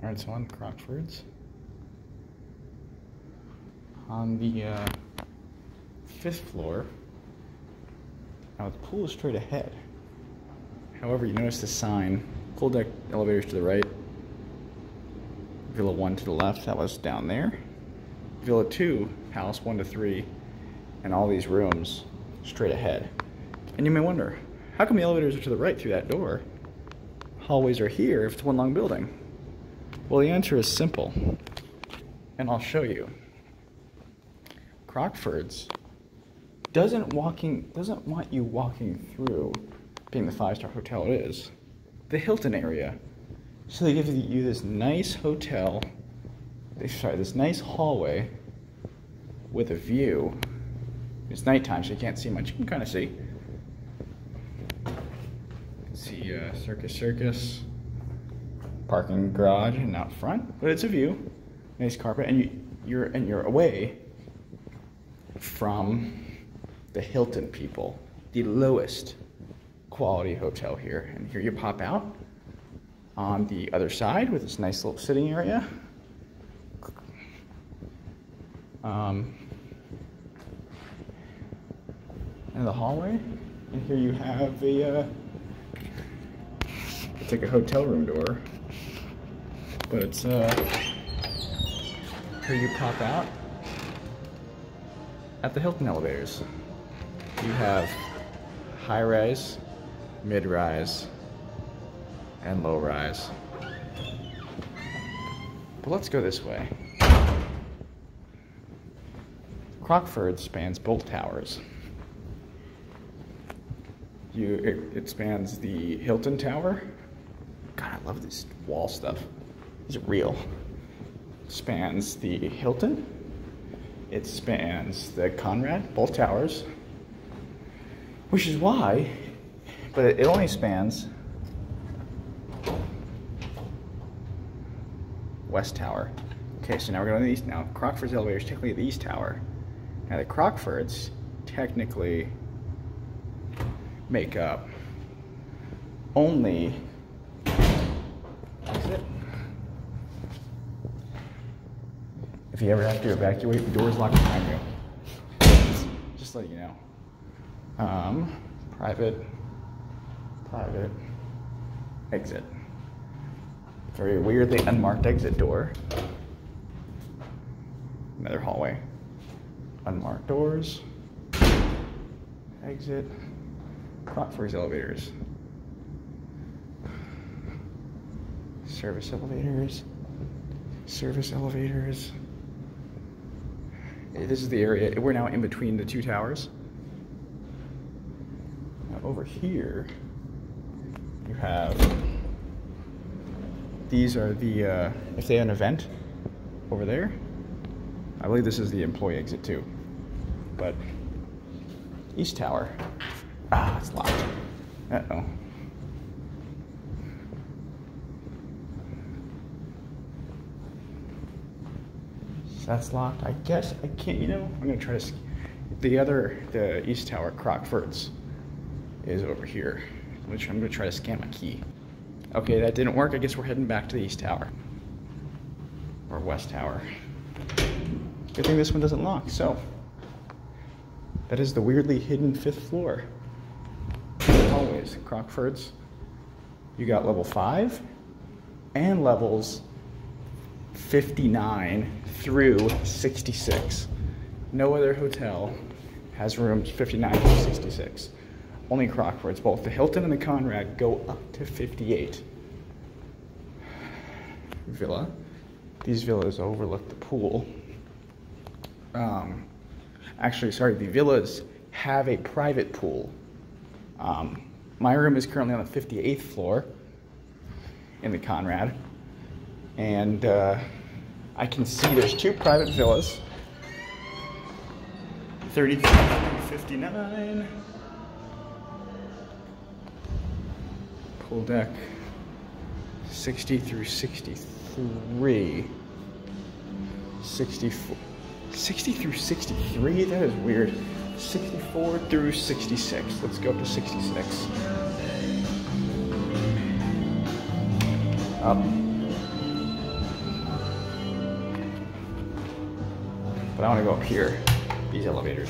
All right, so on Crockford's, on the uh, fifth floor, now the pool is straight ahead. However, you notice the sign, full deck elevators to the right, Villa 1 to the left, that was down there. Villa 2, house 1 to 3, and all these rooms straight ahead. And you may wonder, how come the elevators are to the right through that door? Hallways are here if it's one long building. Well, the answer is simple, and I'll show you. Crockford's doesn't walking doesn't want you walking through, being the five-star hotel it is, the Hilton area. So they give you this nice hotel, they sorry, this nice hallway with a view. It's nighttime, so you can't see much. You can kind of see. See uh, Circus Circus parking garage and out front, but it's a view. Nice carpet, and you, you're and you're away from the Hilton people, the lowest quality hotel here. And here you pop out on the other side with this nice little sitting area. Um, and the hallway. And here you have a, uh, it's like a hotel room door, but it's, uh, here you pop out at the Hilton elevators. You have high rise, mid rise, and low rise. But let's go this way. Crockford spans both towers. You, it, it spans the Hilton Tower. God, I love this wall stuff. It's real. Spans the Hilton. It spans the Conrad, both towers. Which is why, but it only spans West Tower. Okay, so now we're going to the east now. Crockford's elevator is technically the east tower. Now the Crockfords technically make up only If you ever have to evacuate, the door's locked behind you. Just, letting you know. Um, private, private, exit. Very weirdly unmarked exit door. Another hallway. Unmarked doors. Exit. Crockford's elevators. Service elevators. Service elevators. This is the area. We're now in between the two towers. Now over here, you have these are the, uh, if they have an event over there, I believe this is the employee exit too. But East Tower, ah, it's locked. Uh-oh. That's locked. I guess I can't, you know, I'm gonna try to, the other, the East Tower, Crockford's, is over here, which I'm gonna try to scan my key. Okay, that didn't work. I guess we're heading back to the East Tower. Or West Tower. Good thing this one doesn't lock. So, that is the weirdly hidden fifth floor. Always, Crockford's. You got level 5 and levels 59 through 66. No other hotel has rooms 59 through 66 only Crockfords. Both the Hilton and the Conrad go up to 58. Villa. These villas overlook the pool. Um, actually, sorry, the villas have a private pool. Um, my room is currently on the 58th floor in the Conrad. And uh, I can see there's two private villas. 33 59. pool deck. 60 through 63 64 60 through 63 that is weird. 64 through 66 let's go up to 66 up But I want to go up here, these elevators.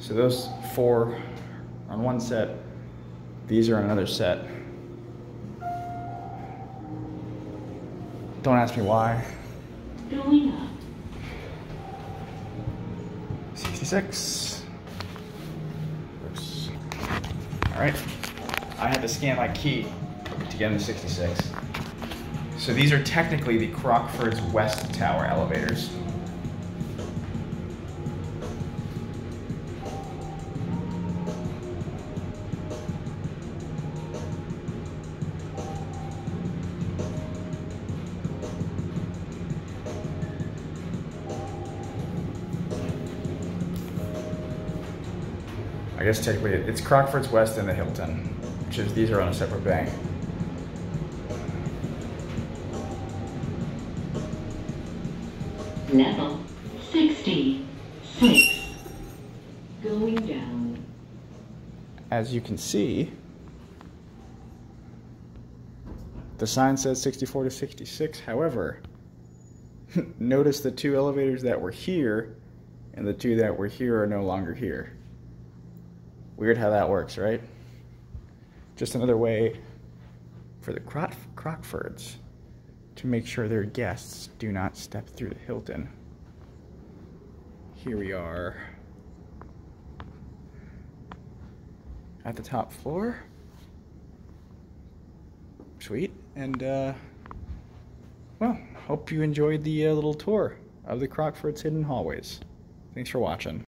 So those four on one set, these are on another set. Don't ask me why. Going up. 66. Oops. All right. I had to scan my key to get into 66. So these are technically the Crockford's West Tower elevators. I guess technically it's Crockford's West and the Hilton, which is these are on a separate bank. Level 66. Going down. As you can see, the sign says 64 to 66. However, notice the two elevators that were here and the two that were here are no longer here. Weird how that works, right? Just another way for the Croc- Crockfords to make sure their guests do not step through the Hilton. Here we are at the top floor. Sweet. And, uh, well, hope you enjoyed the uh, little tour of the Crockford's hidden hallways. Thanks for watching.